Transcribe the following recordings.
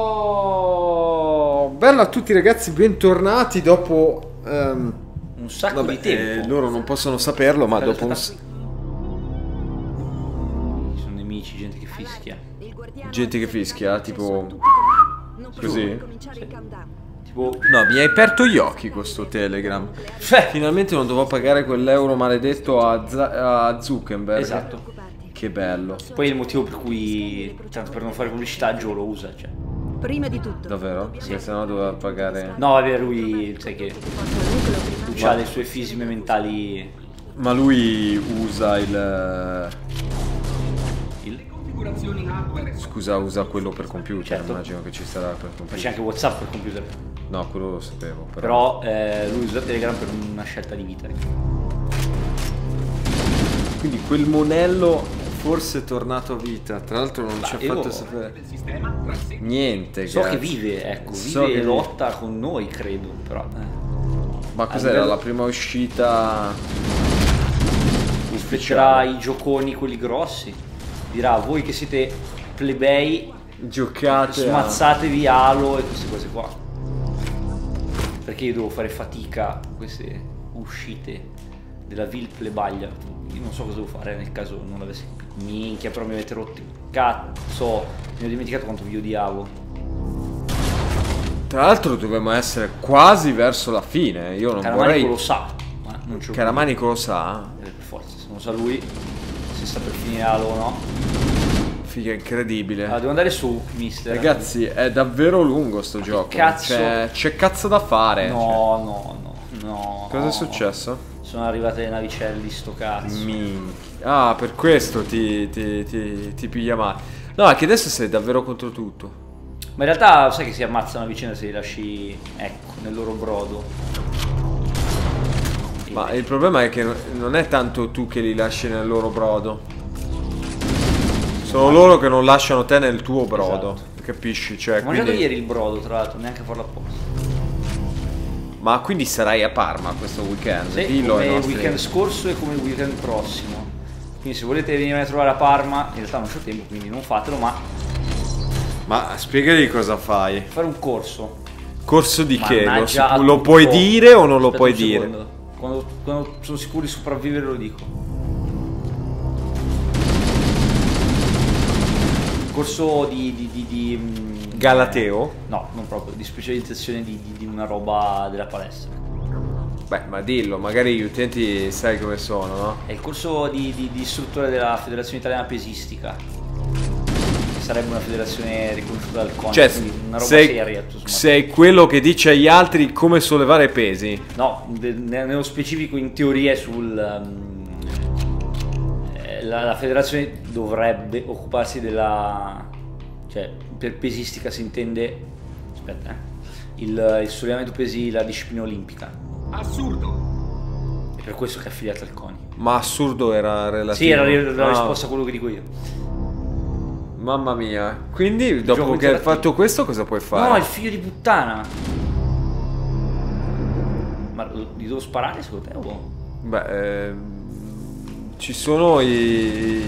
Oh, bella a tutti ragazzi, bentornati dopo... ehm, Un sacco vabbè, di tempo. eh, loro non possono saperlo, ma dopo un... sono nemici, gente che fischia. Gente che fischia, tipo... Così? Tipo, No, mi hai aperto gli occhi con sto Telegram. Cioè, Finalmente non dovrò pagare quell'euro maledetto a, Za- a Zuckerberg. esatto. Che bello. Poi è il motivo per cui, tanto per non fare pubblicità, Joe lo usa. Cioè. Prima di tutto. Davvero? Perché sennò doveva pagare... No, vabbè, lui, sai che ha le sue fisime mentali. Ma lui usa il... Il... Scusa, usa quello per computer. Certo. Immagino che ci sarà per Ma computer. c'è anche Whatsapp per computer. No, quello lo sapevo. Però... Però eh, lui usa Telegram per una scelta di vita. Quindi quel monello forse è tornato a vita. Tra l'altro non ci ha fatto sapere niente. So cazzo. che vive, ecco, vive So e che- lotta con noi, credo. Però. eh. Ma cos'era la prima uscita? Aspetterà i gioconi, quelli grossi. Dirà, voi che siete plebei, Giocate a... smazzatevi Halo e queste cose qua. Perché io devo fare fatica con queste uscite della vil plebaglia. Io non so cosa devo fare nel caso non l'avessi capito. Minchia, però mi avete rotto il cazzo. Mi ho dimenticato quanto vi odiavo. Tra l'altro dovremmo essere quasi verso la fine. Io non Caramanico vorrei... lo sa, ma non lo Caramanico lo sa. Eh, per forza, se non sa lui, se sta per finire Halo o no. Figa, incredibile. Allora, devo andare su, mister. Ragazzi, è davvero lungo sto gioco. cazzo? C'è, c'è cazzo da fare. No, no, no, no. Cosa è successo? Sono arrivate le navicelli, sto cazzo. Minchia. Ah, per questo ti, ti, ti, ti piglia male. No, è che adesso sei davvero contro tutto. Ma in realtà sai che si ammazzano a vicenda se li lasci, ecco, nel loro brodo. Ma il problema è che no- non è tanto tu che li lasci nel loro brodo. Sono loro che non lasciano te nel tuo brodo. Esatto. Capisci? Cioè, Ho mangiato quindi... ieri il brodo, tra l'altro, neanche a farlo apposta. Ma quindi sarai a Parma questo weekend? Sì, Dillo come nostri... weekend scorso e come il weekend prossimo. Quindi se volete venire a trovare a Parma, in realtà non c'ho tempo, quindi non fatelo, ma Ma spiegagli cosa fai. fare un corso. Corso di che? Lo, Mannaggia a lo tutto. puoi dire o non lo Aspetta puoi un dire? Quando, quando sono sicuro di sopravvivere lo dico. Corso di... di, di, di, mm, Galateo? No, non proprio, di specializzazione di, di- di una roba della palestra. Beh, ma dillo, magari gli utenti sai come sono, no? È il corso di, di, di istruttore della Federazione Italiana Pesistica. Che sarebbe una federazione riconosciuta dal CONI, Cioè, quindi una roba sei, seria. sei quello che dice agli altri come sollevare pesi. No, de- ne- nello specifico in teoria è sul... um, eh, la, la federazione dovrebbe occuparsi della... cioè per pesistica si intende... aspetta eh, il, il sollevamento pesi, la disciplina olimpica. Assurdo! È per questo che è affiliata al CONI. Ma assurdo era relativo. Sì, era la Ah, risposta a quello che dico io. Mamma mia. Quindi, dopo gioco che hai fatto questo, cosa puoi fare? No, il figlio di puttana! Ma gli devo sparare secondo te o... Beh, ehm, ci sono i.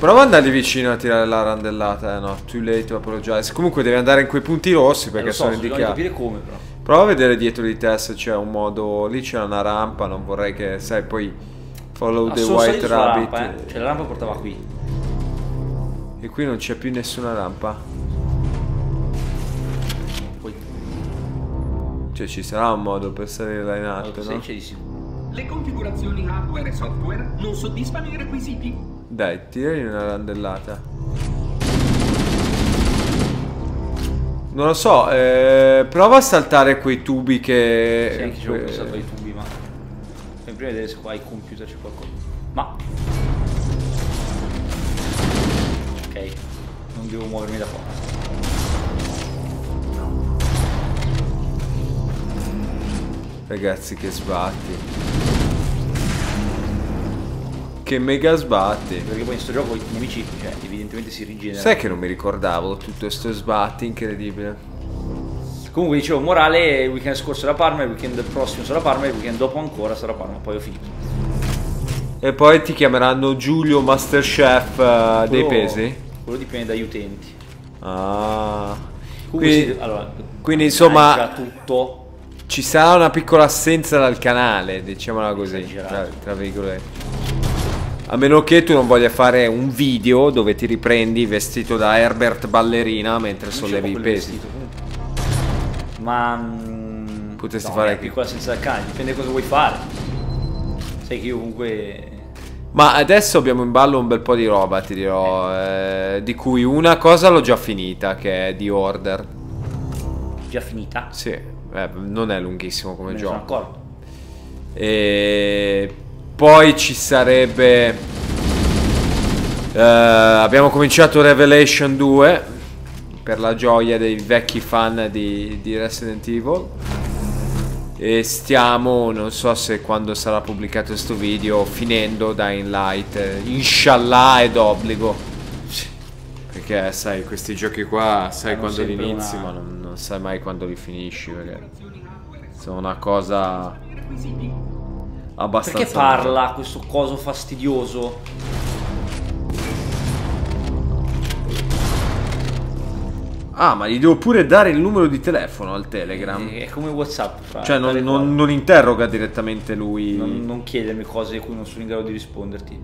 Prova ad andare vicino a tirare la randellata. Eh, no, too late to apologize. Comunque devi andare in quei punti rossi Eh, perché lo so, sono indicati. capire come però. Prova a vedere dietro di te se c'è un modo. Lì c'è una rampa. Non vorrei che, sai, poi. Follow Ah, the white rabbit. rampa, eh. Cioè la rampa portava qui. E qui non c'è più nessuna rampa. Poi Cioè, ci sarà un modo per salire là in alto, se no? c'è di sicuro. Le configurazioni hardware e software non soddisfano i requisiti. Dai, tiragli una randellata. Non lo so, eh, prova a saltare quei tubi che... Sì, anche que- pensato ai tubi, ma. Fammi prima vedere se qua ai computer c'è qualcosa. Ma. Ok. Non devo muovermi da qua. Ragazzi, che sbatti. Che mega sbatti. Perché poi in sto gioco i nemici, cioè, evidentemente si rigenerano. Sai che non mi ricordavo tutto questo sbatti, incredibile. Comunque dicevo, morale, il weekend scorso era Parma, il weekend prossimo sarà Parma, il weekend dopo ancora sarà Parma, poi ho finito. E poi ti chiameranno Giulio Masterchef dei Quello- pesi? Quello dipende dagli utenti. Ah. Quindi, sì, allora, quindi, insomma- tutto. ci sarà una piccola assenza dal canale, diciamola così, tra, tra virgolette. A meno che tu non voglia fare un video dove ti riprendi vestito da Herbert ballerina mentre Non sollevi i pesi. vestito. Ma mm, Potresti no, fare- è piccola senza cane, dipende cosa vuoi fare. Sai che io comunque Ma adesso abbiamo in ballo un bel po' di roba, ti dirò, eh, di cui una cosa l'ho già finita, che è The Order. già finita. Sì, eh, non è lunghissimo come Me ne sono gioco. accorto. E poi ci sarebbe. eh, abbiamo cominciato Revelation 2 per la gioia dei vecchi fan di, di Resident Evil. E stiamo, non so se quando sarà pubblicato questo video, finendo Dying Light. Inshallah è d'obbligo. Perché sai, questi giochi qua sai Hanno quando li inizi, una- ma non, non sai mai quando li finisci. Perché sono una cosa abbastanza. Perché parla questo coso fastidioso? Ah, ma gli devo pure dare il numero di telefono al Telegram. È come Whatsapp, fra. Cioè, non, non- non interroga direttamente lui. Non- non chiedermi cose a cui non sono in grado di risponderti.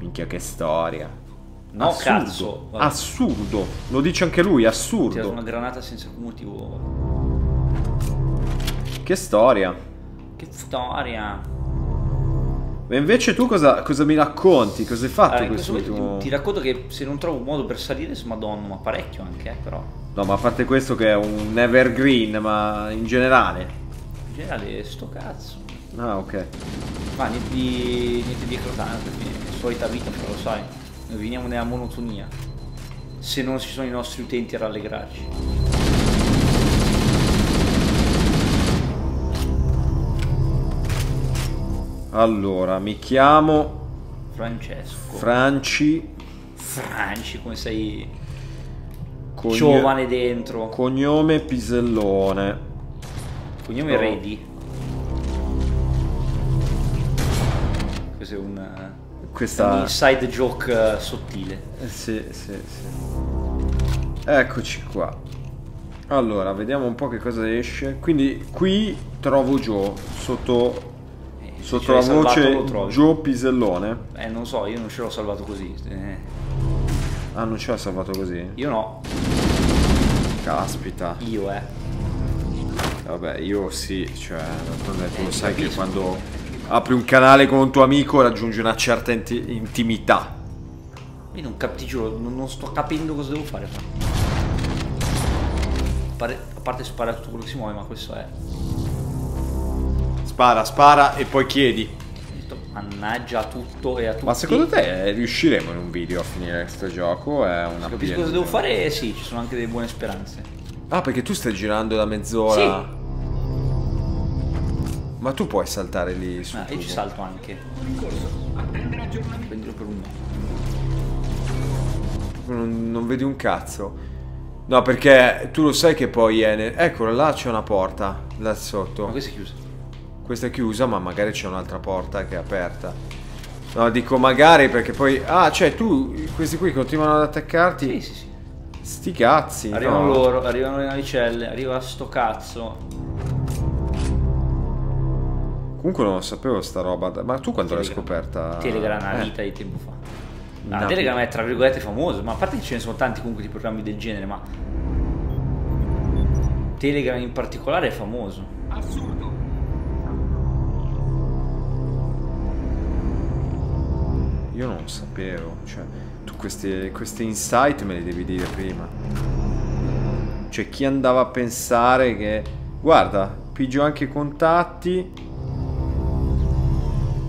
Minchia, che storia. No, Assurdo. cazzo. Vabbè. Assurdo. Lo dice anche lui, Ho tirato una assurdo. granata senza alcun motivo. Che storia. Che storia. Ma invece tu cosa, cosa mi racconti? Cosa hai fatto Allora, questo quest'ultimo... ti, ti racconto che se non trovo un modo per salire, smadonno, ma parecchio anche, eh, però. No, ma a parte questo che è un evergreen, ma in generale. In generale, sto cazzo. Ah, ok. Ma niente di, niente di eclatante, è solita vita, però lo sai. Noi veniamo nella monotonia. Se non ci sono i nostri utenti a rallegrarci. Allora, mi chiamo Francesco. Franci. Franci, come sei cogno- giovane dentro. Cognome Pisellone. Cognome No. Redi. Questo è un, eh, un Questa... inside joke eh, sottile. Eh, Sì, sì, sì. Eccoci qua. Allora, vediamo un po' che cosa esce. Quindi qui trovo Joe sotto, sotto ce la voce. Joe Pisellone. Eh, non so, io non ce l'ho salvato così. eh, Ah, non ce l'ha salvato così? io no, Caspita. io eh. Vabbè, io sì, cioè, tu Eh, lo sai che capisco. quando apri un canale con un tuo amico raggiungi una certa inti- intimità. Io non cap- ti giuro, non, non sto capendo cosa devo fare. fra. A parte, a parte sparare tutto quello che si muove, ma questo è. Spara, spara e poi chiedi. Mannaggia a tutto e a tutti. Ma secondo te eh, riusciremo in un video a finire questo gioco? È una Capisco pia- cosa devo fare? Sì, ci sono anche delle buone speranze. Ah, perché tu stai girando da mezz'ora. Ma tu puoi saltare lì su Ah, io ci salto anche. Prendilo per un no. Non, non vedi un cazzo. No, perché tu lo sai che poi è... Eccolo, là c'è una porta. Là sotto. Ma questa è chiusa. Questa è chiusa, ma magari c'è un'altra porta che è aperta. No, dico magari perché poi... Ah, cioè tu, questi qui continuano ad attaccarti. Sì, sì, sì. Sti cazzi. Arrivano no. loro, arrivano le navicelle, arriva sto cazzo. Comunque non lo sapevo sta roba. Ma tu quando l'hai scoperta? Telegram una Eh, vita di tempo fa. No, No. Telegram è tra virgolette famoso, ma a parte che ce ne sono tanti comunque di programmi del genere, ma Telegram in particolare è famoso. Assurdo. Io non lo sapevo. Cioè, tu questi, questi insight me li devi dire prima. Cioè, chi andava a pensare che... Guarda, pigio anche i contatti.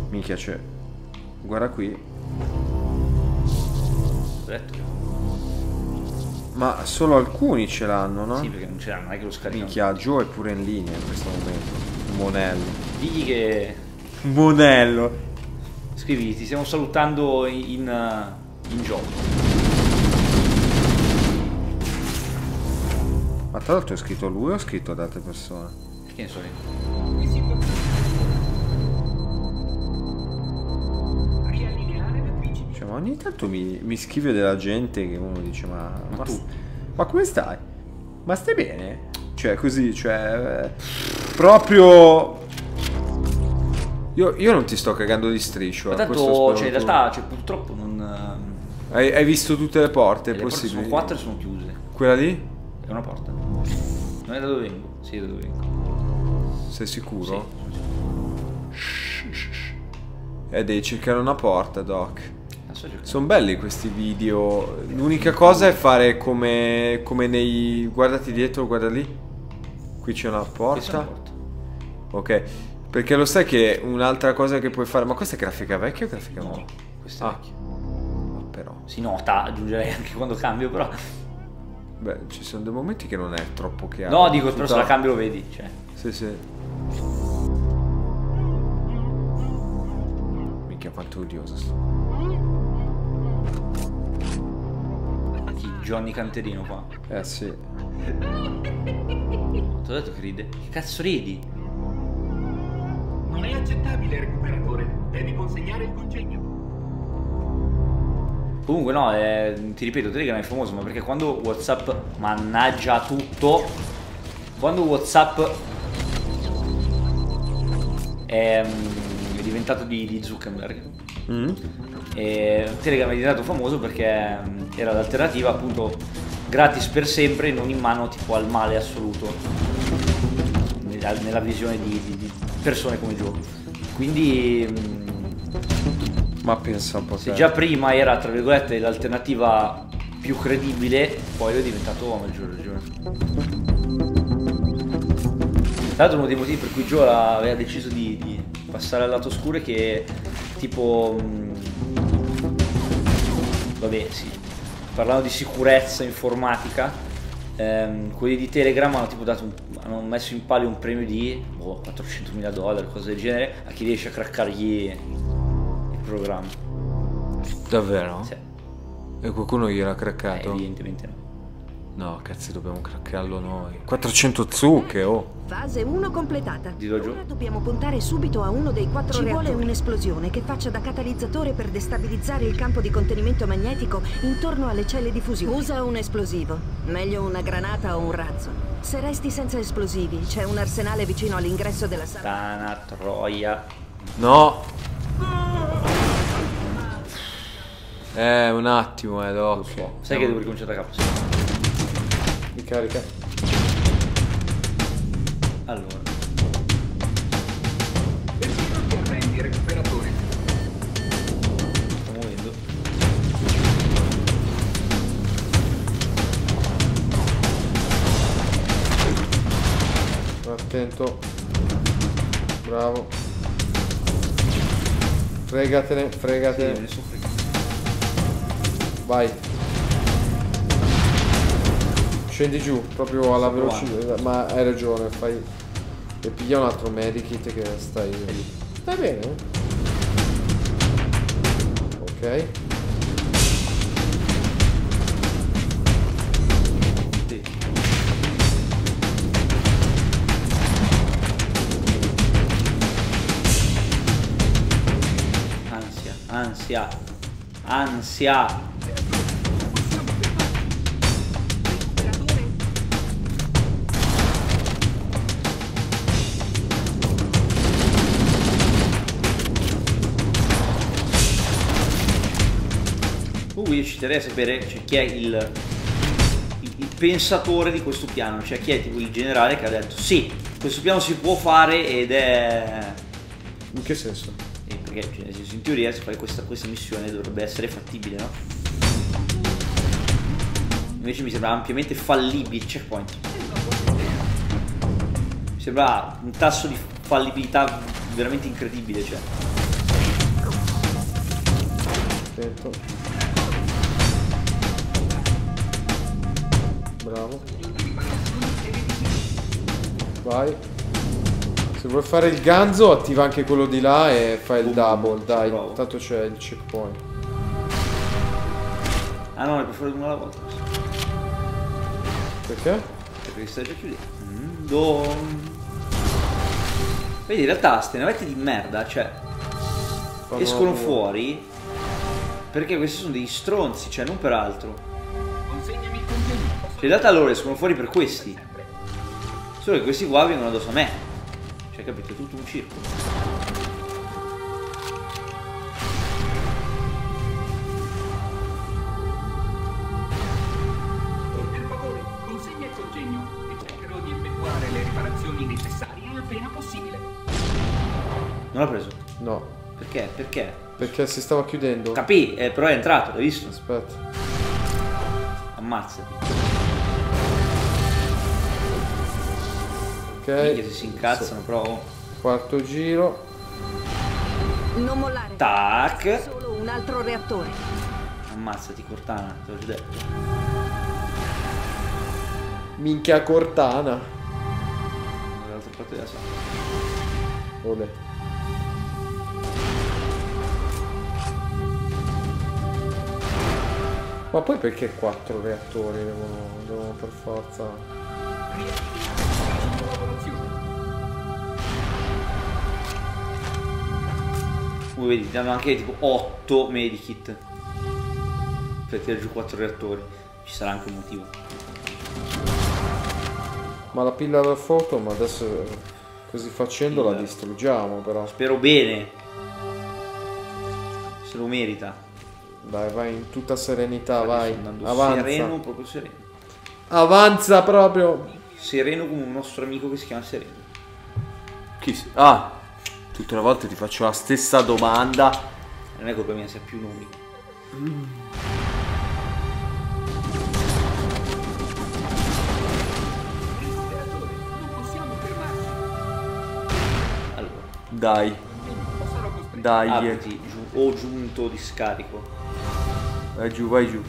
Minchia, c'è... Guarda qui. Ma solo alcuni ce l'hanno, no? Sì, perché non c'era, non è che lo scaricano. Minchia, Joe è pure in linea in questo momento. Monello. Digli che Monello. Scrivi, ti stiamo salutando in, in, uh, in gioco. Ma tra l'altro è scritto lui o ho scritto ad altre persone? Che ne so io. Cioè, ma ogni tanto mi, mi scrive della gente che uno dice ma... Ma, tu? ma come stai? Ma stai bene? Cioè così, cioè... eh, proprio... Io, io non ti sto cagando di striscio. Ma eh, tanto, cioè, in realtà, cioè, purtroppo non... ehm, Hai, hai visto tutte le porte? È possibile? sono quattro e sono chiuse. Quella lì? È una porta. Non è da dove vengo? Sì, da dove vengo. Sei Sì, sicuro? sono sicuro. Eh, devi cercare una porta, Doc. Sono belli questi video. L'unica cosa è fare come, come nei. Guardati dietro, guarda lì. Qui c'è una è porta. Ok. Perché lo sai che un'altra cosa che puoi fare. Ma questa è grafica vecchia o grafica nuova? No, questa è Ah. vecchia. Ma però. Si nota, aggiungerei anche quando cambio, però... Beh, ci sono dei momenti che non è troppo chiaro. No, dico, però se la cambio lo vedi, cioè... Sì, sì. Minchia, quanto odioso sto. Chi? Johnny Canterino qua. Eh sì. Ti ho detto che ride. Che cazzo ridi? Non è accettabile, recuperatore. Devi consegnare il congegno. Comunque no, eh, ti ripeto, Telegram è famoso, ma perché quando Whatsapp mannaggia tutto, quando Whatsapp è, mm, è diventato di, di Zuckerberg, Mm? e Telegram è diventato famoso perché mm, era l'alternativa appunto gratis per sempre, non in mano tipo al male assoluto, nella, nella visione di- di persone come Joe. Quindi... mm, Ma pensa un po' se te. già prima era, tra virgolette, l'alternativa più credibile, poi lo è diventato a maggior ragione. Tra l'altro uno dei motivi per cui Joe aveva deciso di, di passare al lato oscuro è che tipo... mh, vabbè, sì. Parlando di sicurezza informatica, ehm, quelli di Telegram hanno tipo dato un- hanno messo in palio un premio di boh, 400.000 dollari, cose del genere, a chi riesce a craccargli il programma. Davvero? Sì. E qualcuno gliel'ha Eh, craccato? evidentemente no. no, cazzo, dobbiamo craccarlo noi. 400 zucche, oh. Fase 1 completata. Dillo giù. Ora dobbiamo puntare subito a uno dei quattro Ci vuole un'esplosione che faccia da catalizzatore per destabilizzare il campo di contenimento magnetico intorno alle celle di fusione. Usa un esplosivo. Meglio una granata o un razzo. Se resti senza esplosivi, c'è un arsenale vicino all'ingresso della sala. Tana, troia. No. Eh, un attimo, eh, Lo Doc. so. Sai che devo ricominciare da capo? Sì. Ricarica. Allora. Attento. Bravo. Fregatene, Sì, fregatene. fregato. Vai. Scendi giù, proprio alla velocità. Ma hai ragione, fai. E piglia un altro medikit che stai. Stai bene? Ok. Ansia, ansia. Uh, io ci terrei a sapere cioè, chi è il, il, il pensatore di questo piano, cioè chi è tipo il generale che ha detto sì, questo piano si può fare ed è... In che senso? Perché cioè, in teoria se fai questa, questa missione dovrebbe essere fattibile, no? Invece mi sembra ampiamente fallibile il checkpoint. Mi sembra un tasso di fallibilità veramente incredibile, cioè. Attento. Bravo. Vai. Se vuoi fare il ganzo attiva anche quello di là e fai il double, dai. Bravo. Tanto c'è il checkpoint. Ah no, ne puoi fare uno alla volta. Perché? Perché stai già chiudendo. Mm, Vedi, in realtà ste navette di merda, cioè, Fanno escono la- fuori, Perché questi sono degli stronzi, cioè non per altro. Consegnami il congegno. Cioè in realtà loro escono fuori per questi. Solo che questi qua vengono addosso a me. Capito, è tutto un circo. Per favore, consegna il congegno e cercherò di effettuare le riparazioni necessarie appena possibile. Non l'ha preso. No, Perché? Perché? perché si stava chiudendo. Capì, eh, però è entrato, l'hai visto? Aspetta. Ammazzati. Ok. Minchia se si incazzano, però. oh. Quarto giro. Non mollare. Tac. Solo un altro reattore. Ammazzati, Cortana, te l'ho già detto. Minchia Cortana. Dall'altra parte della sala. Olè. Ma poi perché quattro reattori devono, devono per forza... Come vedi, ti danno anche tipo 8 medikit. Per tirare giù 4 reattori. Ci sarà anche un motivo. Ma la pilla da foto, ma adesso così facendo la Pilla. distruggiamo però. Spero bene. Se lo merita. Dai, vai in tutta serenità, Sto vai. Avanza. sereno, proprio sereno. Avanza proprio. Sereno come un nostro amico che si chiama Sereno. Chi si... Ah, tutte le volte ti faccio la stessa domanda. Non è colpa mia se ha più nomi. Allora, Dai, O dai. apriti, giù, ho giunto di scarico. Vai giù, vai giù.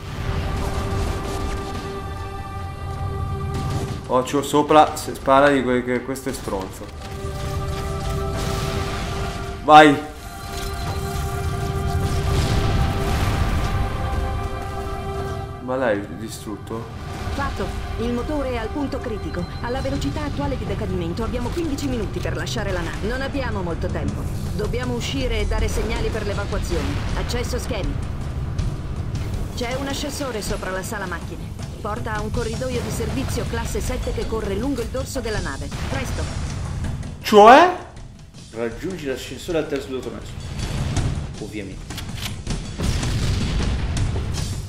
Occhio sopra, se spara di que- che questo è stronzo. Vai. Ma l'hai distrutto? Fatto. Il motore è al punto critico. Alla velocità attuale di decadimento abbiamo 15 minuti per lasciare la nave. Non abbiamo molto tempo. Dobbiamo uscire e dare segnali per l'evacuazione. Accesso schemi. C'è un ascensore sopra la sala macchine. Porta a un corridoio di servizio classe 7 che corre lungo il dorso della nave. Presto. Cioè? Raggiungi l'ascensore al terzo dottor Nelson. Ovviamente.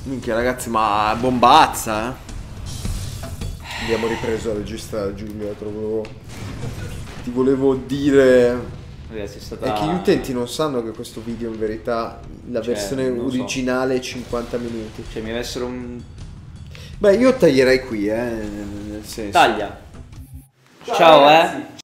Minchia ragazzi, ma bombazza, eh. Abbiamo ripreso a registrare Giulia, lo volevo... Ti volevo dire... Ragazzi, è stata. È che gli utenti non sanno che questo video in verità la Cioè, versione lo so. originale è 50 minuti. Cioè, mi avessero un. Beh, io taglierei qui, eh, nel senso. Taglia. Ciao, eh.